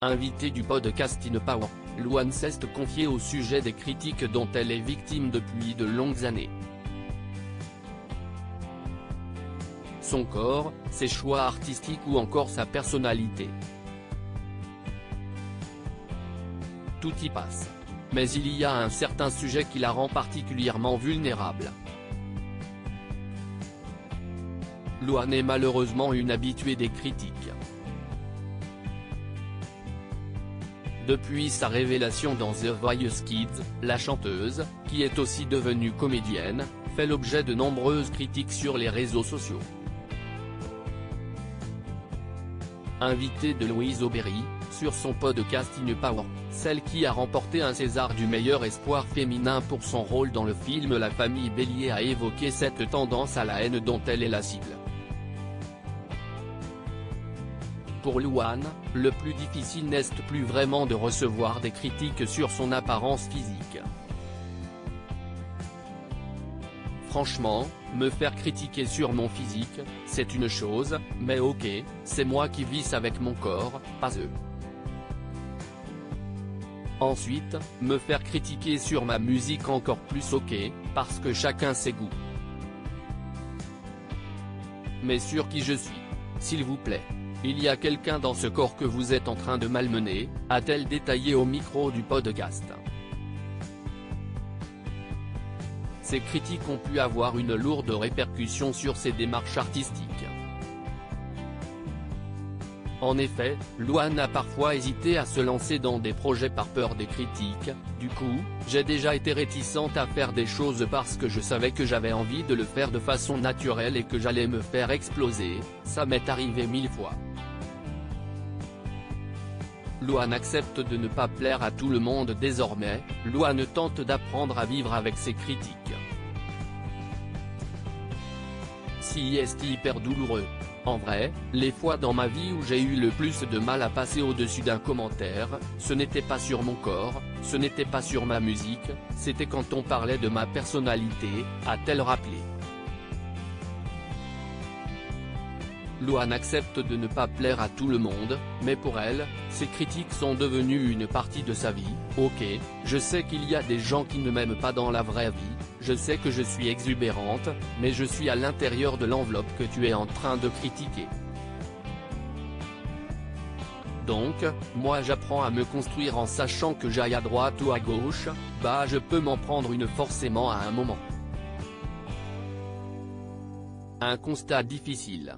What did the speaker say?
invité du podcast In Power, Louane s'est confiée au sujet des critiques dont elle est victime depuis de longues années. Son corps, ses choix artistiques ou encore sa personnalité. Tout y passe. Mais il y a un certain sujet qui la rend particulièrement vulnérable. Louane est malheureusement une habituée des critiques. Depuis sa révélation dans The Voice Kids, la chanteuse, qui est aussi devenue comédienne, fait l'objet de nombreuses critiques sur les réseaux sociaux. Invitée de Louise Aubéry, sur son podcast In Power, celle qui a remporté un César du meilleur espoir féminin pour son rôle dans le film La famille Bélier a évoqué cette tendance à la haine dont elle est la cible. Pour Louane, le plus difficile n'est plus vraiment de recevoir des critiques sur son apparence physique. Franchement, me faire critiquer sur mon physique, c'est une chose, mais ok, c'est moi qui vis avec mon corps, pas eux. Ensuite, me faire critiquer sur ma musique encore plus ok, parce que chacun ses goûts. Mais sur qui je suis. S'il vous plaît. Il y a quelqu'un dans ce corps que vous êtes en train de malmener, a-t-elle détaillé au micro du podcast. Ces critiques ont pu avoir une lourde répercussion sur ses démarches artistiques. En effet, Luan a parfois hésité à se lancer dans des projets par peur des critiques, du coup, j'ai déjà été réticente à faire des choses parce que je savais que j'avais envie de le faire de façon naturelle et que j'allais me faire exploser, ça m'est arrivé mille fois. Luan accepte de ne pas plaire à tout le monde désormais, Luan tente d'apprendre à vivre avec ses critiques. Si est hyper douloureux? En vrai, les fois dans ma vie où j'ai eu le plus de mal à passer au-dessus d'un commentaire, ce n'était pas sur mon corps, ce n'était pas sur ma musique, c'était quand on parlait de ma personnalité, a-t-elle rappelé. Luan accepte de ne pas plaire à tout le monde, mais pour elle, ces critiques sont devenues une partie de sa vie, ok, je sais qu'il y a des gens qui ne m'aiment pas dans la vraie vie, je sais que je suis exubérante, mais je suis à l'intérieur de l'enveloppe que tu es en train de critiquer. Donc, moi j'apprends à me construire en sachant que j'aille à droite ou à gauche, bah je peux m'en prendre une forcément à un moment. Un constat difficile.